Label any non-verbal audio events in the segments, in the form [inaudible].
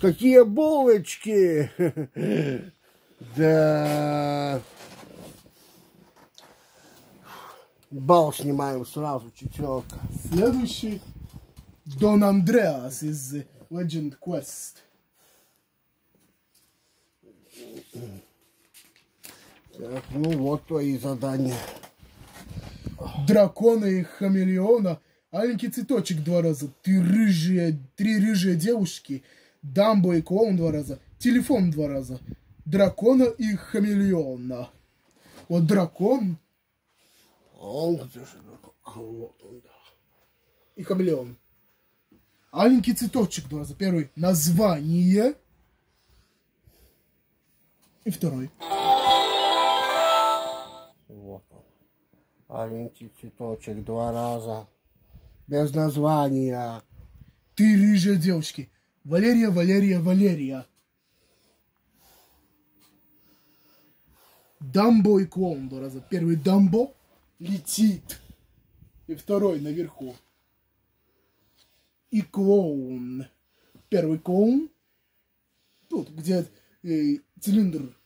Какие булочки! Да. Бал снимаем сразу, четверка. Следующий Дон Андреас из Legend Quest. Так, ну вот твои задания. Дракона и хамелеона. Аленький цветочек два раза. Ты рыжие, три рыжие девушки. Дамбо и клоун два раза. Телефон два раза. Дракона и хамелеона. Вот дракон и хамелеон. Аленький цветочек два раза. Первый название. И второй. Вот он. Аленький цветочек два раза. Без названия. Ты рыжие девушки. Валерия, Валерия, Валерия. Дамбо и клоун два раза. Первый Дамбо летит. И второй наверху. И клоун. Первый клоун. Тут, где э, цилиндр.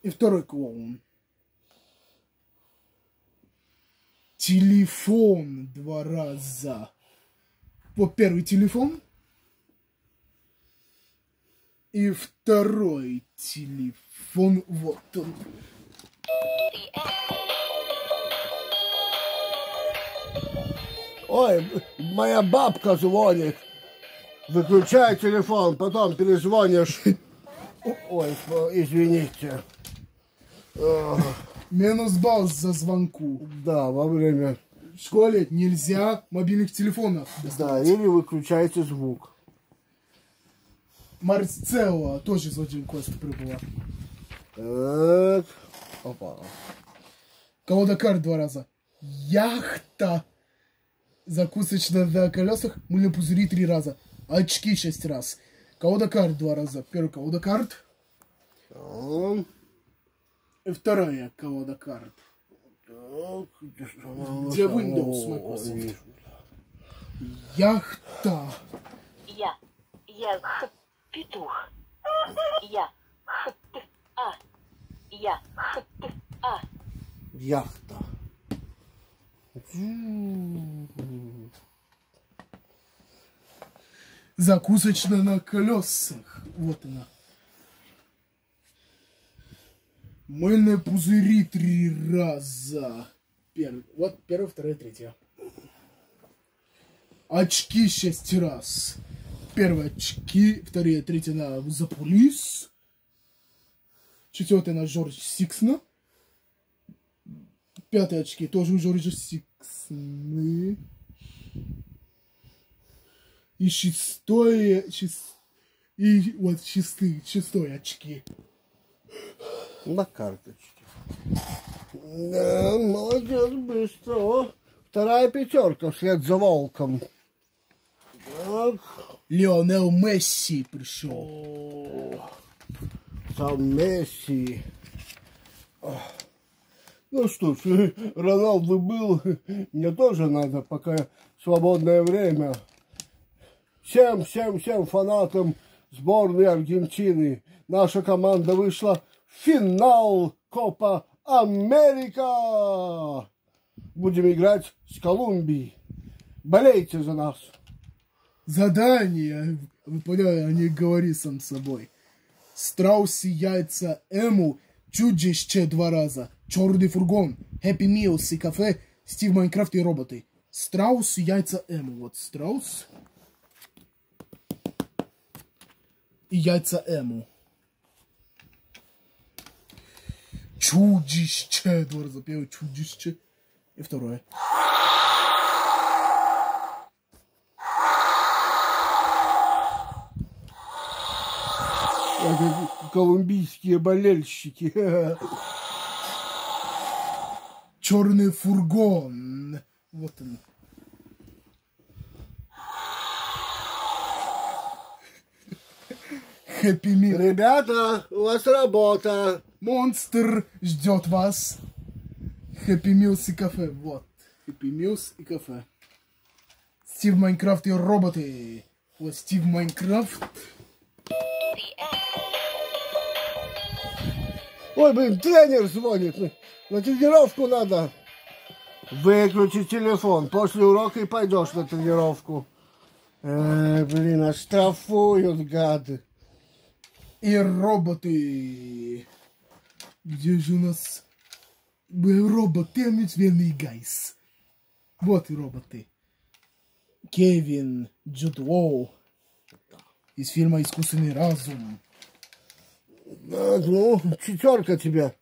И второй клоун. Телефон два раза. Вот первый телефон. И второй телефон. Вот он. Ой, моя бабка звонит. Выключай телефон, потом перезвонишь. [laughs] Ой, извините. Минус балл за звонку. Да, во время. В школе нельзя мобильных телефонов. Да, или выключайте звук. Марцелла тоже из Quest прибыла. Так. Опа. Колода карт два раза. Яхта. Закусочная на колесах. Мыльные пузыри три раза. Очки шесть раз. Колода карт два раза. Первый колода карт. И вторая колода карт. Где Windows, Microsoft? Яхта. Я. Я х, петух. Я. Х, т, а. Я. Х, т, а. Яхта. Закусочная на колесах. Вот она. Мыльные пузыри три раза. Первый. Вот первый, второй, третья. Очки шесть раз. Первые очки, вторые, третья на Запулис. Четвертая на Джордж Сиксна. Пятые очки тоже у Джорджа Сиксны. И шестое, шест... и вот шестые, шестой очки. На карточке. Да, молодец, быстро. О, вторая пятерка вслед за волком. Так, Леонел Месси пришел. сам Месси. Ну что ж, [laughs] Роналду был, мне тоже надо, пока свободное время. Всем, всем, всем фанатам сборной Аргентины наша команда вышла в финал Копа Америка. Будем играть с Колумбией. Болейте за нас. Задание, выполняю, а не говори сам собой. Страусы, яйца, эму, чудище два раза, черный фургон, Happy Meals и кафе, Стив Майнкрафт и роботы. Страус, яйца, эму. Вот страус и яйца эму. Чудище, два раза первое чудище и второе. Это колумбийские болельщики. [laughs] Черный фургон. Вот он. Хэппи Мил. Ребята, у вас работа. Монстр ждет вас. Хэппи Милс и кафе. Вот. Хэппи Милс и кафе. Стив Майнкрафт и роботы. Вот Стив Майнкрафт. Ой, блин, тренер звонит. На тренировку надо. Выключи телефон. После урока и пойдешь на тренировку. Э, блин, оштрафуют, гады. И роботы. Где же у нас роботы Митвенный Гайс? Вот и роботы. Кевин Джуд Лоу из фильма «Искусственный разум». А, ну, четверка тебе.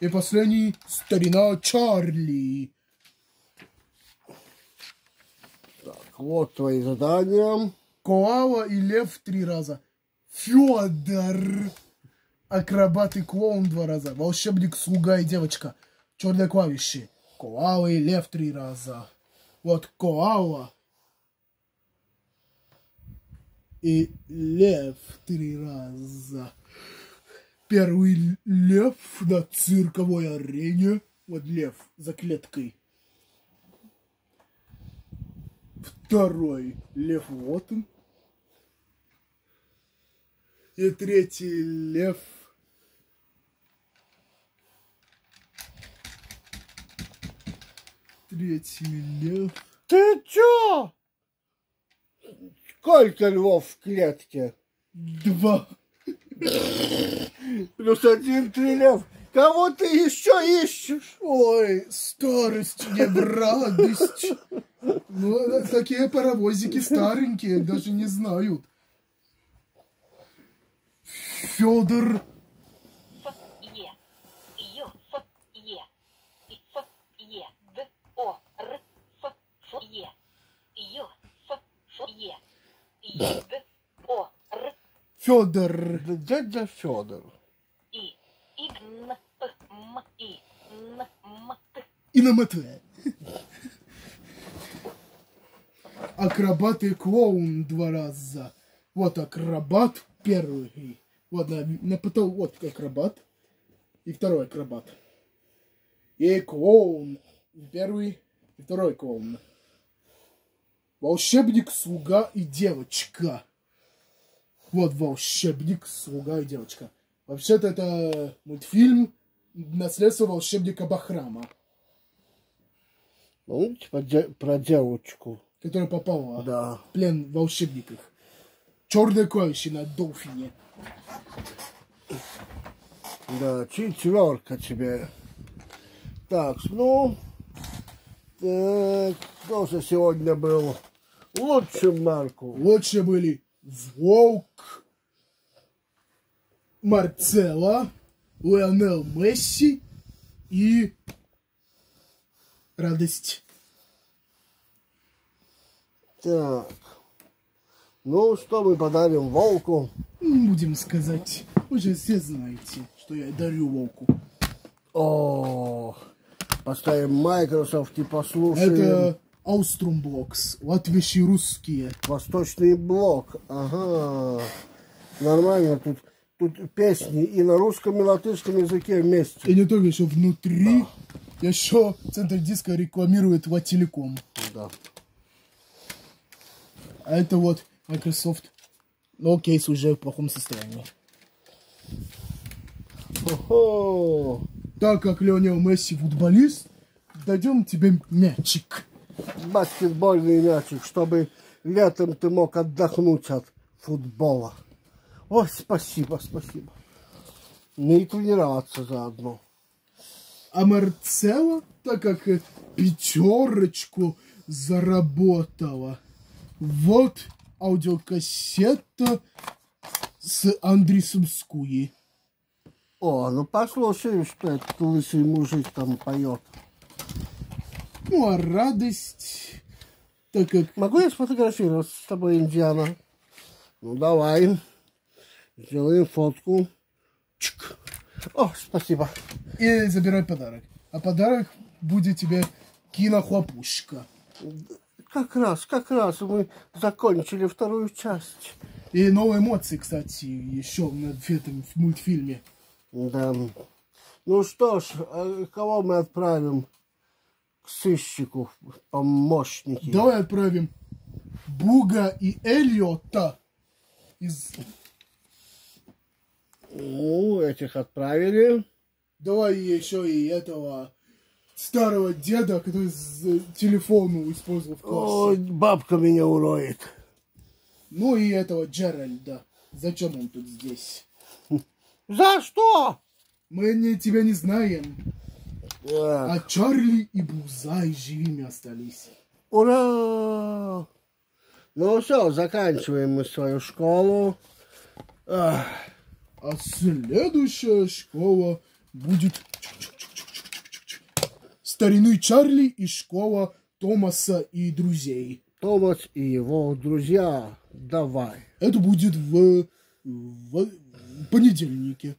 И последний старина Чарли. Так, вот твои задания. Коала и лев три раза. Федор. Акробат и клоун два раза. Волшебник, слуга и девочка. Черные клавиши. Коала и лев три раза. Вот коала. И лев три раза. Первый лев на цирковой арене. Вот лев за клеткой. Второй лев вот он. И третий лев. Третий лев. Ты чё? Сколько львов в клетке? Два. Плюс один три лев. Кого ты еще ищешь? Ой, старость не в радость. Ну, такие паровозики старенькие, даже не знают. Федор Ф, Е, Ю, Ф, Е, И, Ф, Е, Д, О, Р, Ф, Ф, Е, Ю, Ф, Ф, Е, Ю, Д, О, Р, Федор. Да дядя Федор. И, И, Н, П, М, И, Н, М, Т, И на МТ. Акробат и клоун два раза. Вот акробат первый. Вот на, потом вот акробат. И второй акробат. И клоун. Первый и второй клоун. Волшебник, слуга и девочка. Вот волшебник, слуга и девочка. Вообще-то это мультфильм «Наследство волшебника Бахрама», Ну, типа де- про девочку. которая попала Да. в плен волшебников. Черная клавиши на Долфине. Да, четверка тебе. Так, ну, так, кто же сегодня был лучшим Марку? Лучше были Волк, Марцелла, Леонел Месси и Радость. Так, ну, что мы подарим Волку? Будем сказать, вы же все знаете, что я дарю Волку. О, поставим Microsoft и послушаем Это Ауструмблокс, латвийские русские. Восточный блок. Ага, нормально, тут, тут песни и на русском, и латышском языке вместе. И не только еще внутри, еще центр диска рекламирует Вателеком. Да. А это вот Microsoft. Но кейс уже в плохом состоянии. О, Так как Леонел Месси футболист, дадем тебе мячик. баскетбольный мячик, чтобы летом ты мог отдохнуть от футбола. Ой, спасибо, спасибо. Ну и тренироваться заодно. А Марцелла, так как э, пятерочку заработала, вот аудиокассета с Андрисом Скуи. О, ну послушаем, что этот лысый мужик там поет. Ну, а радость, так как Могу я сфотографироваться с тобой, Индиана? Ну, давай. Сделаем фотку. Чик. О, спасибо. и забирай подарок. А подарок будет тебе кинохлопушка. Как раз, как раз мы закончили вторую часть. И новые эмоции, кстати, еще в этом мультфильме. Да. Ну что ж, а кого мы отправим к сыщику, помощники? Давай отправим Буга и Эллиота из... Ну, этих отправили. Давай еще и этого старого деда, который с телефону использовал в классе. бабка меня уроет. Ну и этого Джеральда. Зачем он тут здесь? За что? Мы не, тебя не знаем. Так, А Чарли и Бузай живыми остались. ура! Ну все, заканчиваем мы свою школу. Ах, А следующая школа будет старины Чарли и школа Томаса и друзей. Томас и его друзья, давай. Это будет в, в понедельнике.